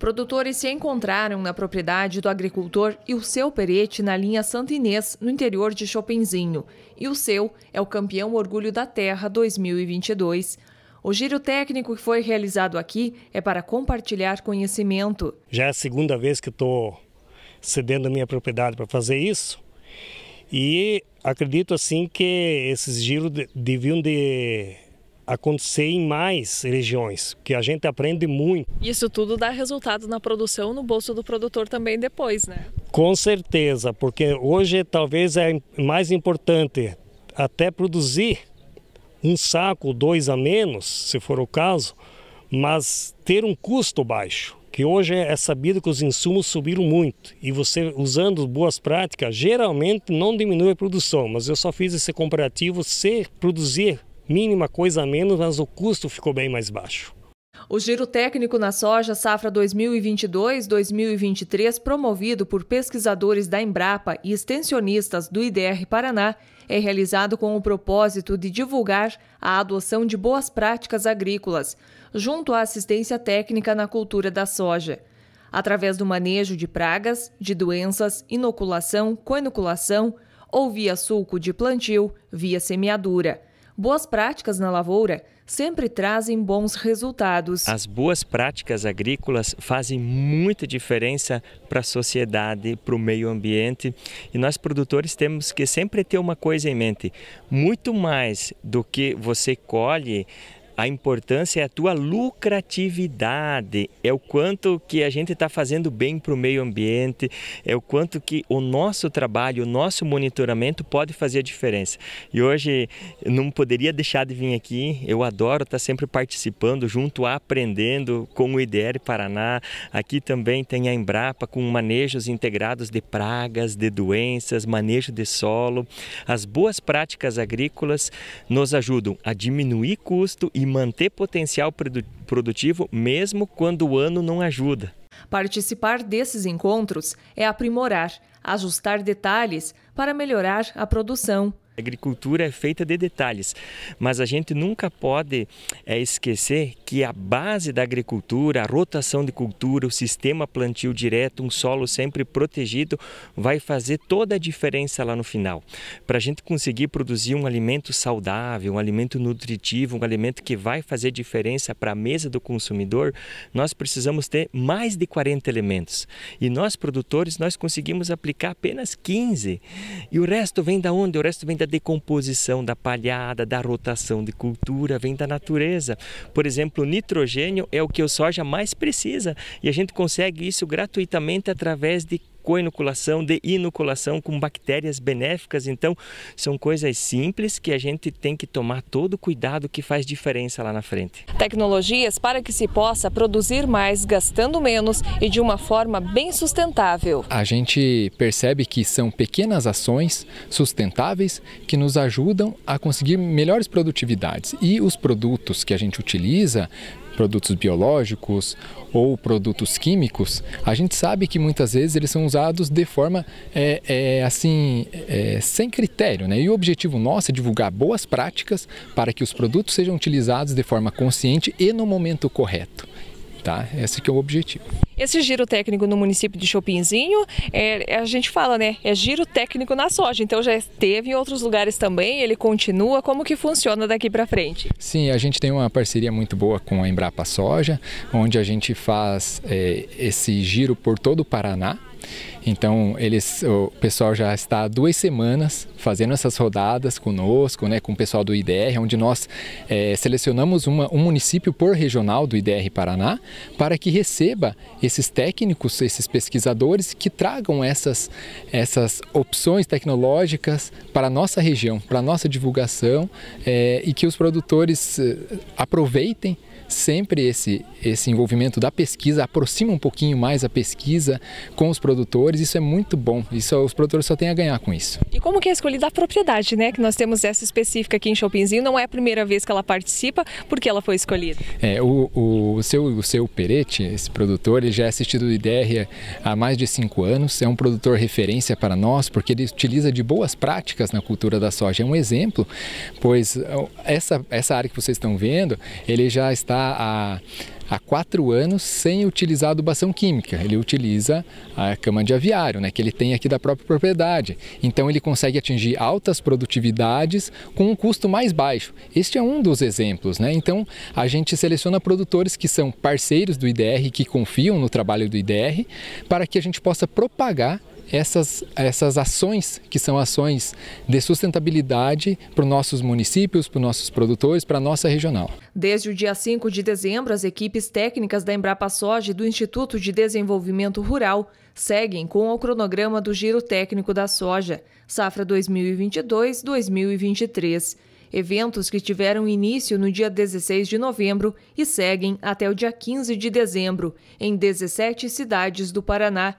Produtores se encontraram na propriedade do agricultor e o seu perete na linha Santa Inês, no interior de Chopinzinho. E o seu é o campeão Orgulho da Terra 2022. O giro técnico que foi realizado aqui é para compartilhar conhecimento. Já é a segunda vez que estou cedendo a minha propriedade para fazer isso. E acredito assim que esses giros deviam de acontecer em mais regiões, que a gente aprende muito. Isso tudo dá resultado na produção, no bolso do produtor também depois, né? Com certeza, porque hoje talvez é mais importante até produzir um saco, dois a menos, se for o caso, mas ter um custo baixo. Que hoje é sabido que os insumos subiram muito e você usando boas práticas geralmente não diminui a produção, mas eu só fiz esse comparativo se produzir mínima coisa a menos, mas o custo ficou bem mais baixo. O giro técnico na soja safra 2022-2023, promovido por pesquisadores da Embrapa e extensionistas do IDR Paraná, é realizado com o propósito de divulgar a adoção de boas práticas agrícolas, junto à assistência técnica na cultura da soja, através do manejo de pragas, de doenças, inoculação, coinoculação ou via sulco de plantio, via semeadura. Boas práticas na lavoura sempre trazem bons resultados. As boas práticas agrícolas fazem muita diferença para a sociedade, para o meio ambiente e nós produtores temos que sempre ter uma coisa em mente: muito mais do que você colhe a importância é a tua lucratividade, é o quanto que a gente está fazendo bem para o meio ambiente, é o quanto que o nosso trabalho, o nosso monitoramento pode fazer a diferença. E hoje não poderia deixar de vir aqui, eu adoro estar tá sempre participando, junto aprendendo com o IDR Paraná. Aqui também tem a Embrapa com manejos integrados de pragas, de doenças, manejo de solo. As boas práticas agrícolas nos ajudam a diminuir custo e manter potencial produtivo mesmo quando o ano não ajuda. Participar desses encontros é aprimorar, ajustar detalhes para melhorar a produção. Agricultura é feita de detalhes, mas a gente nunca pode é, esquecer que a base da agricultura, a rotação de cultura, o sistema plantio direto, um solo sempre protegido, vai fazer toda a diferença lá no final. Para a gente conseguir produzir um alimento saudável, um alimento nutritivo, um alimento que vai fazer diferença para a mesa do consumidor, nós precisamos ter mais de 40 elementos. E nós, produtores, nós conseguimos aplicar apenas 15. E o resto vem da onde? O resto vem da decomposição, da palhada, da rotação de cultura, vem da natureza. Por exemplo, nitrogênio é o que o soja mais precisa e a gente consegue isso gratuitamente através de coinoculação, de inoculação com bactérias benéficas. Então, são coisas simples que a gente tem que tomar todo o cuidado que faz diferença lá na frente. Tecnologias para que se possa produzir mais gastando menos e de uma forma bem sustentável. A gente percebe que são pequenas ações sustentáveis que nos ajudam a conseguir melhores produtividades. E os produtos que a gente utiliza produtos biológicos ou produtos químicos, a gente sabe que muitas vezes eles são usados de forma é, é, assim é, sem critério, né? E o objetivo nosso é divulgar boas práticas para que os produtos sejam utilizados de forma consciente e no momento correto. Tá? Esse que é o objetivo. Esse giro técnico no município de Chopinzinho, é, a gente fala, né? É giro técnico na soja. Então já esteve em outros lugares também, ele continua. Como que funciona daqui para frente? Sim, a gente tem uma parceria muito boa com a Embrapa Soja, onde a gente faz é, esse giro por todo o Paraná. Então, eles, o pessoal já está há duas semanas fazendo essas rodadas conosco, né, com o pessoal do IDR, onde nós é, selecionamos uma, um município por regional do IDR Paraná para que receba esses técnicos, esses pesquisadores que tragam essas, essas opções tecnológicas para a nossa região, para a nossa divulgação é, e que os produtores é, aproveitem sempre esse, esse envolvimento da pesquisa, aproxima um pouquinho mais a pesquisa com os produtores, isso é muito bom, isso os produtores só têm a ganhar com isso. E como que é escolhida a propriedade, né? Que nós temos essa específica aqui em Chopinzinho, não é a primeira vez que ela participa, porque ela foi escolhida? É, o, o, o seu, o seu Perete, esse produtor, ele já é assistido do IDR há mais de cinco anos, é um produtor referência para nós, porque ele utiliza de boas práticas na cultura da soja, é um exemplo, pois essa, essa área que vocês estão vendo, ele já está há, há quatro anos sem utilizar adubação química. Ele utiliza a cama de aviário, né, que ele tem aqui da própria propriedade. Então ele consegue atingir altas produtividades com um custo mais baixo. Este é um dos exemplos. Né? Então a gente seleciona produtores que são parceiros do IDR, que confiam no trabalho do IDR, para que a gente possa propagar essas, essas ações, que são ações de sustentabilidade para os nossos municípios, para os nossos produtores, para a nossa regional. Desde o dia 5 de dezembro, as equipes técnicas da Embrapa Soja e do Instituto de Desenvolvimento Rural seguem com o cronograma do Giro Técnico da Soja, safra 2022-2023. Eventos que tiveram início no dia 16 de novembro e seguem até o dia 15 de dezembro, em 17 cidades do Paraná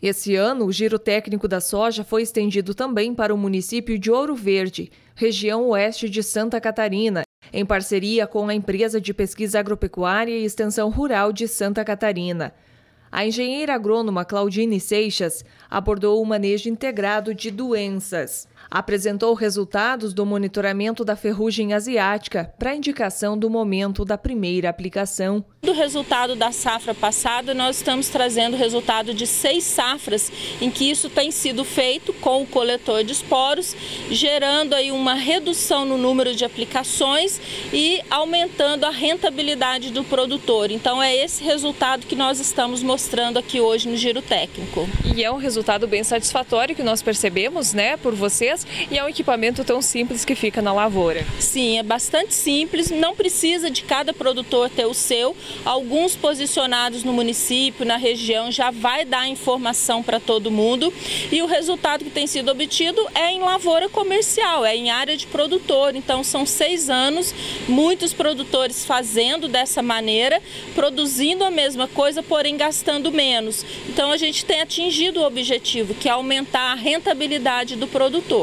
esse ano, o giro técnico da soja foi estendido também para o município de Ouro Verde, região oeste de Santa Catarina, em parceria com a empresa de pesquisa agropecuária e extensão rural de Santa Catarina. A engenheira agrônoma Claudine Seixas abordou o manejo integrado de doenças apresentou resultados do monitoramento da ferrugem asiática para indicação do momento da primeira aplicação. Do resultado da safra passada, nós estamos trazendo o resultado de seis safras em que isso tem sido feito com o coletor de esporos, gerando aí uma redução no número de aplicações e aumentando a rentabilidade do produtor. Então é esse resultado que nós estamos mostrando aqui hoje no Giro Técnico. E é um resultado bem satisfatório que nós percebemos, né, por vocês e é um equipamento tão simples que fica na lavoura. Sim, é bastante simples, não precisa de cada produtor ter o seu. Alguns posicionados no município, na região, já vai dar informação para todo mundo e o resultado que tem sido obtido é em lavoura comercial, é em área de produtor. Então são seis anos, muitos produtores fazendo dessa maneira, produzindo a mesma coisa, porém gastando menos. Então a gente tem atingido o objetivo, que é aumentar a rentabilidade do produtor.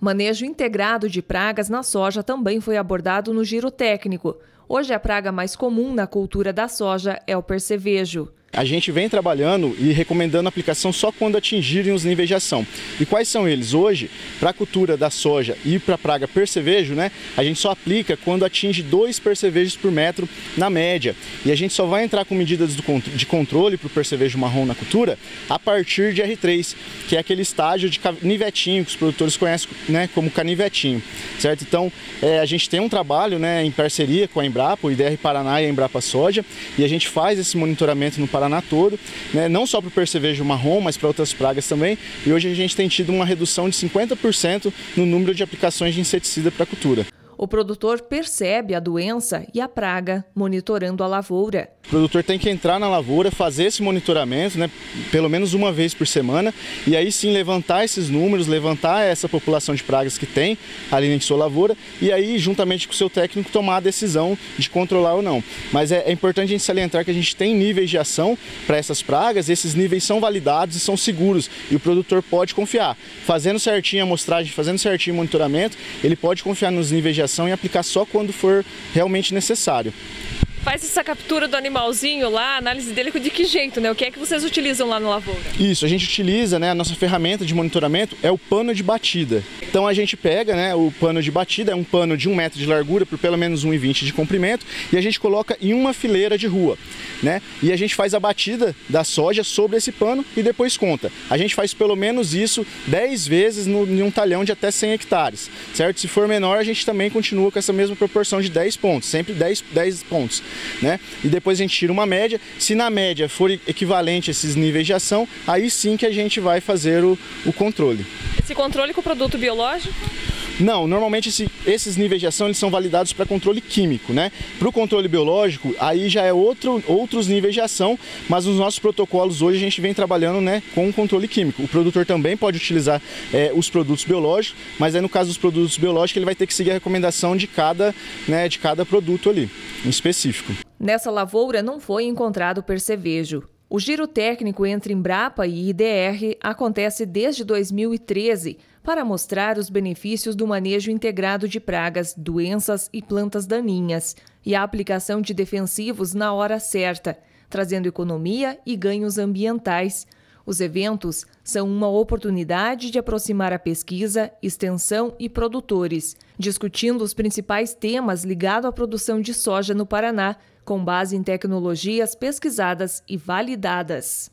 Manejo integrado de pragas na soja também foi abordado no giro técnico. Hoje a praga mais comum na cultura da soja é o percevejo. A gente vem trabalhando e recomendando aplicação só quando atingirem os níveis de ação. E quais são eles? Hoje, para a cultura da soja e para a praga percevejo, né, a gente só aplica quando atinge dois percevejos por metro na média. E a gente só vai entrar com medidas de controle para o percevejo marrom na cultura a partir de R3, que é aquele estágio de canivetinho que os produtores conhecem né, como canivetinho, certo? Então, é, a gente tem um trabalho né, em parceria com a Embrapa, o IDR Paraná e a Embrapa Soja, e a gente faz esse monitoramento no Paraná Paraná todo, né? não só para o percevejo marrom, mas para outras pragas também. E hoje a gente tem tido uma redução de 50% no número de aplicações de inseticida para a cultura. O produtor percebe a doença e a praga, monitorando a lavoura. O produtor tem que entrar na lavoura, fazer esse monitoramento, né, pelo menos uma vez por semana, e aí sim levantar esses números, levantar essa população de pragas que tem ali em sua lavoura, e aí, juntamente com o seu técnico, tomar a decisão de controlar ou não. Mas é, é importante a gente salientar que a gente tem níveis de ação para essas pragas, esses níveis são validados e são seguros, e o produtor pode confiar. Fazendo certinho a amostragem, fazendo certinho o monitoramento, ele pode confiar nos níveis de ação e aplicar só quando for realmente necessário faz essa captura do animalzinho lá, análise dele de que jeito, né? O que é que vocês utilizam lá na lavoura? Isso, a gente utiliza, né, a nossa ferramenta de monitoramento é o pano de batida. Então a gente pega, né, o pano de batida, é um pano de um metro de largura por pelo menos 1,20 de comprimento e a gente coloca em uma fileira de rua, né? E a gente faz a batida da soja sobre esse pano e depois conta. A gente faz pelo menos isso 10 vezes no, em um talhão de até 100 hectares, certo? Se for menor, a gente também continua com essa mesma proporção de 10 pontos, sempre 10, 10 pontos né? E depois a gente tira uma média. Se na média for equivalente a esses níveis de ação, aí sim que a gente vai fazer o, o controle. Esse controle com produto biológico? Não, normalmente esse, esses níveis de ação eles são validados para controle químico, né? Para o controle biológico, aí já é outro, outros níveis de ação, mas nos nossos protocolos hoje a gente vem trabalhando né, com o controle químico. O produtor também pode utilizar é, os produtos biológicos, mas aí no caso dos produtos biológicos ele vai ter que seguir a recomendação de cada, né, de cada produto ali, em específico. Nessa lavoura não foi encontrado percevejo. O giro técnico entre Embrapa e IDR acontece desde 2013 para mostrar os benefícios do manejo integrado de pragas, doenças e plantas daninhas e a aplicação de defensivos na hora certa, trazendo economia e ganhos ambientais. Os eventos são uma oportunidade de aproximar a pesquisa, extensão e produtores, discutindo os principais temas ligados à produção de soja no Paraná, com base em tecnologias pesquisadas e validadas.